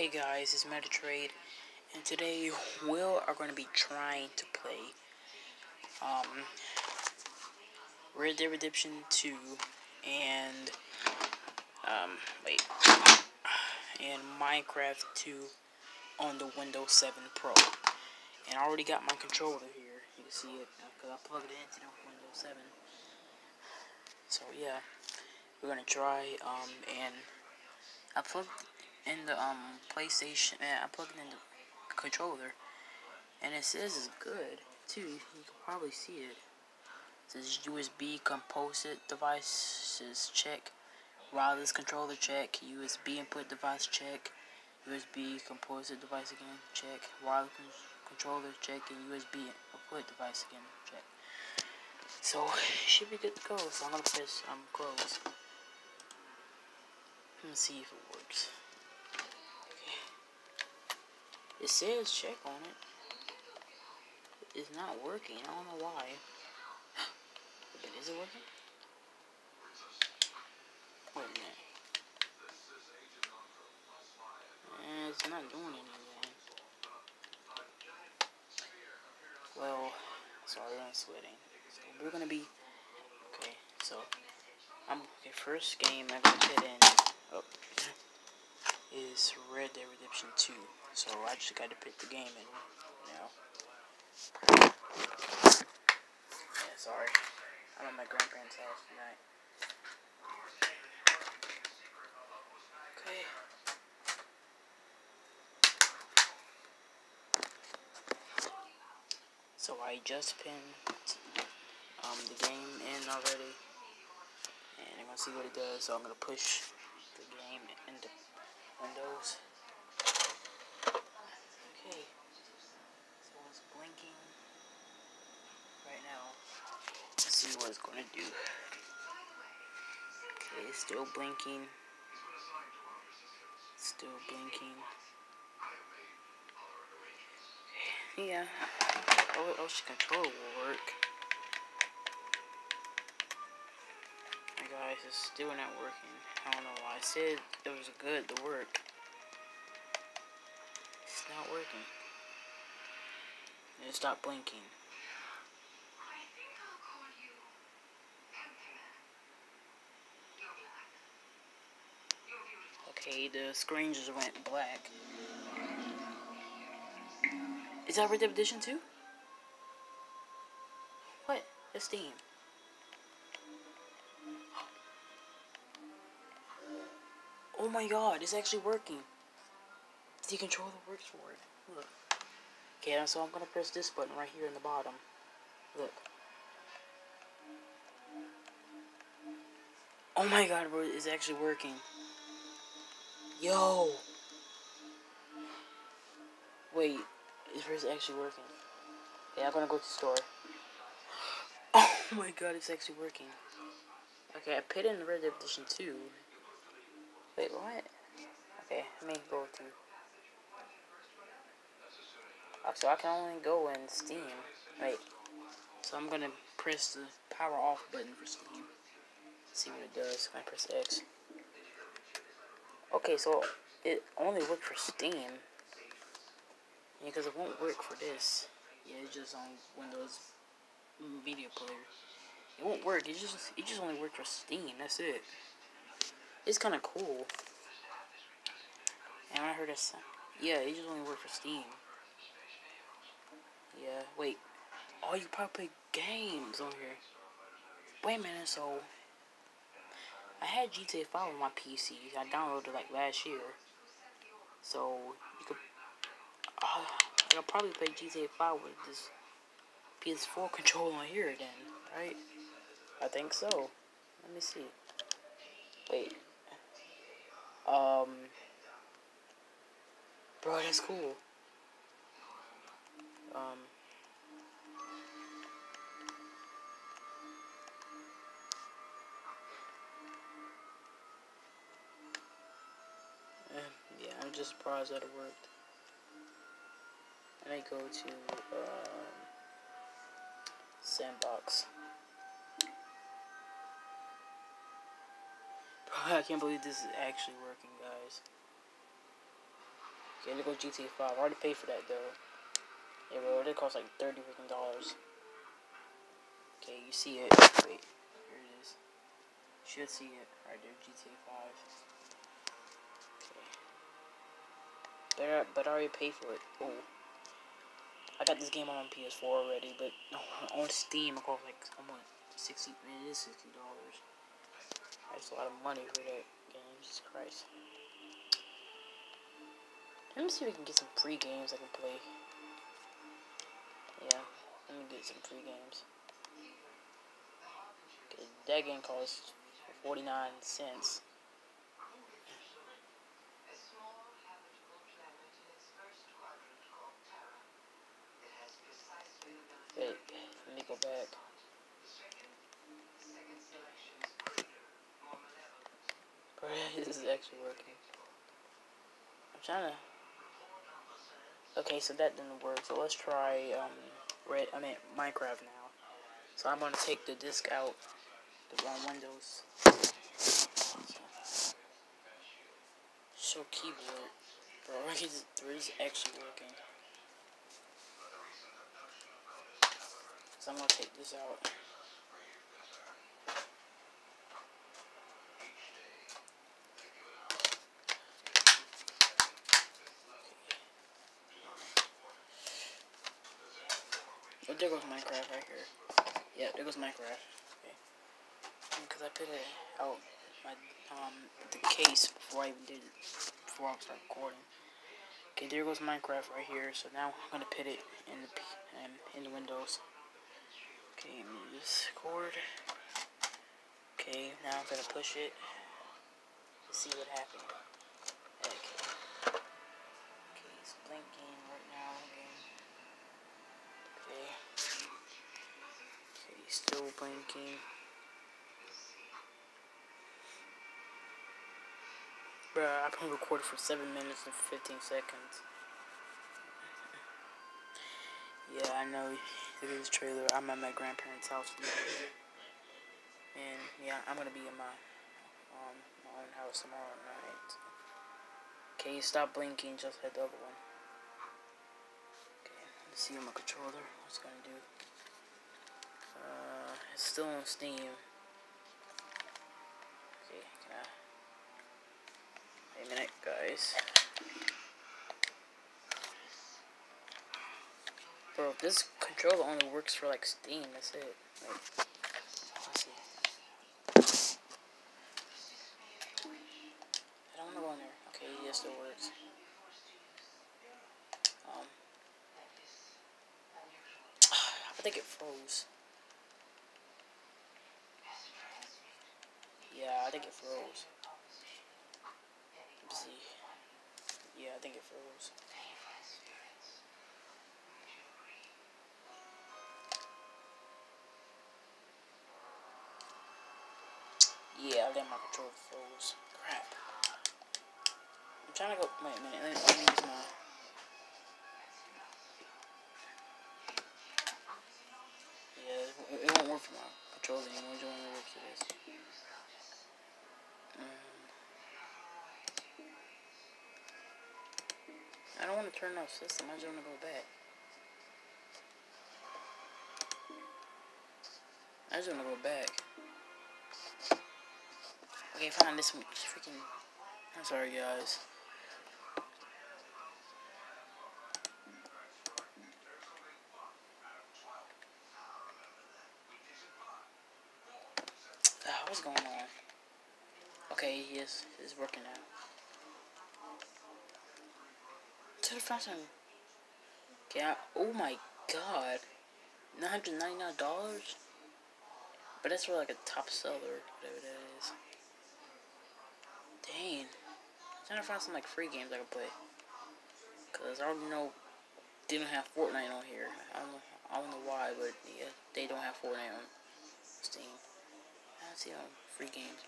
Hey guys, it's Meta Trade, and today we are going to be trying to play um, Red Dead Redemption 2 and um, wait, and Minecraft 2 on the Windows 7 Pro. And I already got my controller here. You can see it because I plugged it into the Windows 7. So yeah, we're gonna try um, and I plugged in the um PlayStation. I plugged in the controller, and it says it's good too. You can probably see it. It says USB composite devices check, wireless controller check, USB input device check, USB composite device again check, wireless con controller check, and USB input device again check. So should be good to go. So I'm gonna press um close. Let's see if it works. It says check on it. It's not working. I don't know why. But is it working? Wait a minute. Eh, it's not doing anything. Well, sorry, I'm sweating. So we're gonna be okay. So I'm okay. First game I'm gonna put in oh, is Red Dead Redemption 2. So I just got to pick the game and now. Yeah, sorry. I'm at my grandparents' house tonight. Okay. So I just pinned um, the game in already. And I'm gonna see what it does. So I'm gonna push the game into Windows. Okay. So it's blinking right now. What it's gonna do. Okay, still blinking. Still blinking. Yeah. Oh, oh, she control will work. Hey guys, it's still not working. I don't know why. I said it was good to work. It's not working. It stopped blinking. The screen just went black. Is that Red Dead Redemption 2? What? It's Steam. Oh my god, it's actually working. The controller works for it. Look. Okay, so I'm gonna press this button right here in the bottom. Look. Oh my god, bro, it's actually working. Yo. Wait, is this actually working? Yeah, I'm gonna go to the store. Oh my god, it's actually working. Okay, I put in the Red Edition 2. Wait, what? Okay, let me go to... Oh, so I can only go in Steam. Wait. So I'm gonna press the power off button for Steam. See what it does. I press X. Okay, so it only worked for Steam. Yeah, because it won't work for this. Yeah, it's just on Windows Media Player. It won't work. It just it just only worked for Steam. That's it. It's kind of cool. And I heard this. Yeah, it just only worked for Steam. Yeah, wait. Oh, you probably play games on here. Wait a minute, so... I had GTA 5 on my PC. I downloaded it like last year. So, you could... Uh, I'll probably play GTA 5 with this PS4 controller on here then, right? I think so. Let me see. Wait. Um... Bro, that's cool. Um... just surprised that it worked. Let me go to um, Sandbox. I can't believe this is actually working, guys. Okay, there go GTA 5. I already paid for that though. Yeah, bro, it cost like 30 freaking dollars. Okay, you see it. Wait, here it is. Should see it right there, GTA 5. But, but I already paid for it. Oh. I got this game on PS4 already, but on Steam it costs like almost 60 it is $60. That's a lot of money for that game, Jesus Christ. Let me see if we can get some free games I can play. Yeah, let me get some free games. That game costs 49 cents. Wait, let me go back. Bro, this is actually working. I'm trying to... Okay, so that didn't work. So let's try um, Red. I mean Minecraft now. So I'm gonna take the disk out. The wrong Windows. Show keyboard, bro. It's, it's actually working. So I'm gonna take this out. There goes Minecraft right here. Yeah, there goes Minecraft. Okay. Because I put it out my um the case before I even did it, before I started recording. Okay, there goes Minecraft right here. So now I'm gonna put it in the um, in the Windows. Okay, move this cord. Okay, now I'm gonna push it see what happens. Okay. Okay, it's blinking Okay, still blinking. Bruh, I've been recording for 7 minutes and 15 seconds. Yeah, I know. Look at this trailer. I'm at my grandparents' house And yeah, I'm gonna be in my um my own house tomorrow night. Okay, stop blinking, just hit the other one. Okay, let's see my controller. What's it gonna do? Uh it's still on Steam. Okay, can I Wait a minute guys. Bro, this controller only works for like Steam, that's it. Okay, yes, it works. Um, I think it froze. Yeah, I think it froze. Let's see. Yeah, I think it froze. Yeah, I let my controller froze. Crap. I'm trying to go. Wait a minute. Let me, use my. Yeah, it, won't work for my controller anymore. It only works for this. Don't want to turn off system. I just want to go back. I just want to go back. Okay, fine. This one freaking. I'm sorry, guys. Ah, what's going on? Okay, yes, it's working now. Front end. Okay, I, oh my god. $999? But that's for like a top seller, whatever that is. Dang. I'm trying to find some like free games I can play. Cause I don't know they don't have Fortnite on here. I don't know I don't know why, but yeah, they don't have Fortnite on Steam. I don't see no free games.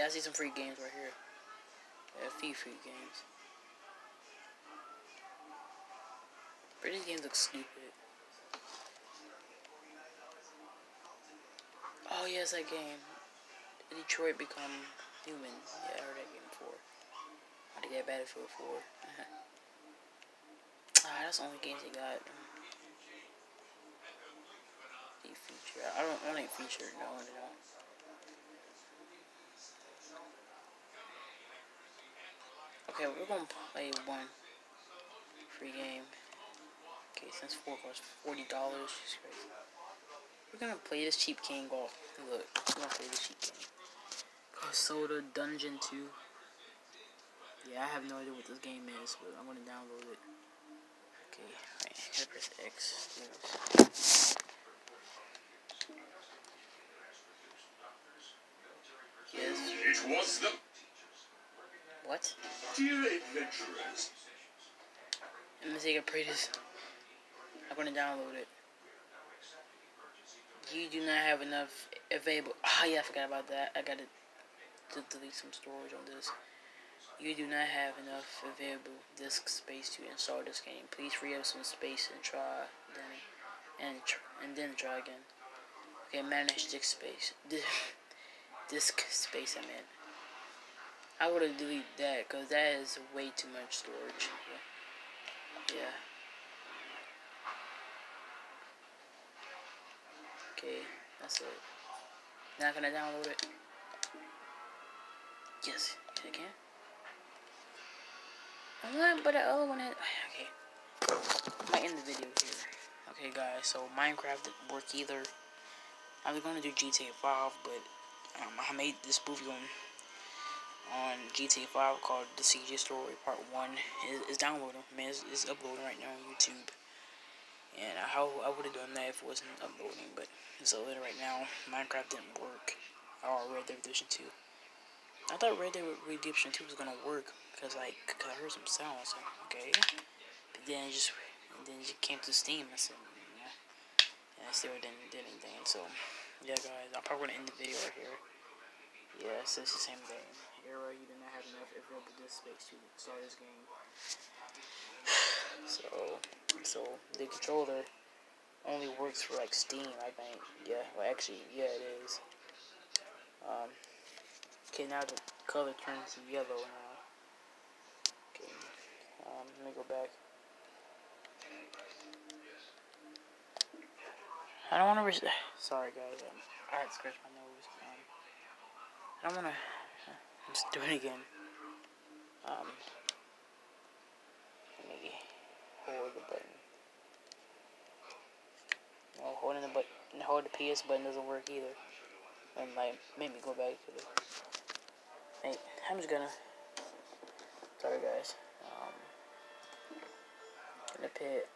Okay, I see some free games right here. Yeah, a few free games. But these games look stupid. Oh yes, that game. Detroit Become Human. Yeah, I heard that game before. How to get Battlefield 4. ah, that's the only games they got. The feature. I don't want a feature. No, no. Okay, we're gonna play one free game. Okay, since four costs forty dollars. We're gonna play this cheap game golf. Look, we're gonna play this cheap king. Soda Dungeon 2. Yeah, I have no idea what this game is, but I'm gonna download it. Okay, I gotta press X. Yes. It was the. What? Dear adventurers. Let me see if I pray this. I'm gonna download it. You do not have enough available. Ah, oh, yeah, I forgot about that. I gotta to delete some storage on this. You do not have enough available disk space to install this game. Please free up some space and try then and tr and then try again. Okay, manage disk space. disk space I meant. I would have deleted that because that is way too much storage. Yeah. Okay, that's it. Not gonna download it. Yes, I can. What? But the other one had. Okay. I might end the video here. Okay, guys. So Minecraft didn't work either. I was gonna do GTA 5, but um, I made this movie on on GTA 5 called The CJ Story Part 1. is downloading. Man, it's, it's, uploading right now on YouTube. And I, how I would have done that if it wasn't uploading, but it's uploading right now. Minecraft didn't work. Or Red Dead Redemption 2. I thought Red Dead Redemption 2 was gonna work because like cause I heard some sounds. Okay, but then it just then it came to Steam. I said, yeah, and I still didn't did anything. So yeah, guys, I'm probably gonna end the video right here. Yeah, it's the same thing. You did not have enough disk space to start this game. So, so the controller only works for like Steam, I think. Yeah, well actually, yeah, it is. Um, Okay, now the color turns yellow now. Okay, um, let me go back. I don't want to. Sorry, guys. Um, I had to scratch my nose. Um, I don't want to. Just do it again. Um, let me hold the button. No, holding the button, hold the PS button doesn't work either. And like, made me go back to the. Hey, I'm just gonna. Sorry, guys. Um, the pit.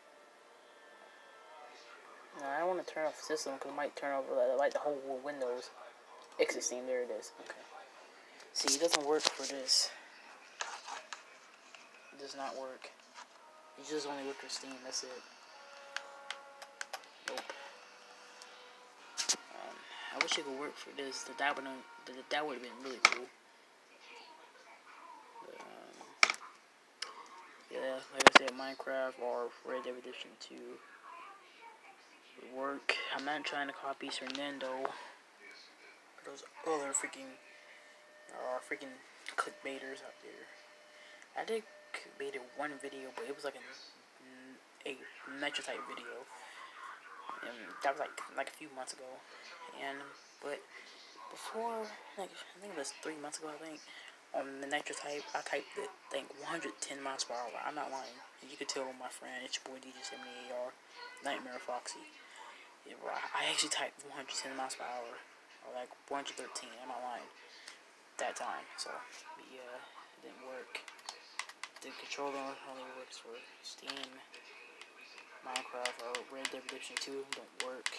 Now, I don't want to turn off the system because it might turn over like, like the whole Windows. Exit Steam, there it is. Okay. See, it doesn't work for this. It does not work. It just only works for Steam, that's it. Nope. Um, I wish it could work for this. That would that would have been really cool. yeah, like I said, Minecraft or Red Dead Redemption 2 work. I'm not trying to copy Fernando. Those other freaking, uh, freaking clickbaiters out there. I did clickbaited one video, but it was like a, a Nitro type video. And that was like like a few months ago. And but before, like I think it was three months ago, I think on the nitro type, I typed it, think 110 miles per hour. I'm not lying. You could tell my friend, it's your boy DJ78AR, Nightmare Foxy. Yeah, bro, I actually typed 110 miles per hour, or like 113. I'm not lying. That time, so yeah, it didn't work. The controller only works for Steam, Minecraft, or Red Dead Redemption 2 don't work.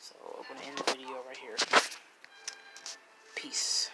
So I'm gonna end the video right here. Peace.